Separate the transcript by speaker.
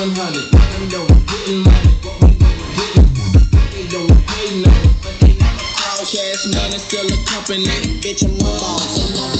Speaker 1: One
Speaker 2: hundred. Money. They don't pay nothing, but they never call cash money. Still a company. Bitch, I'm a boss.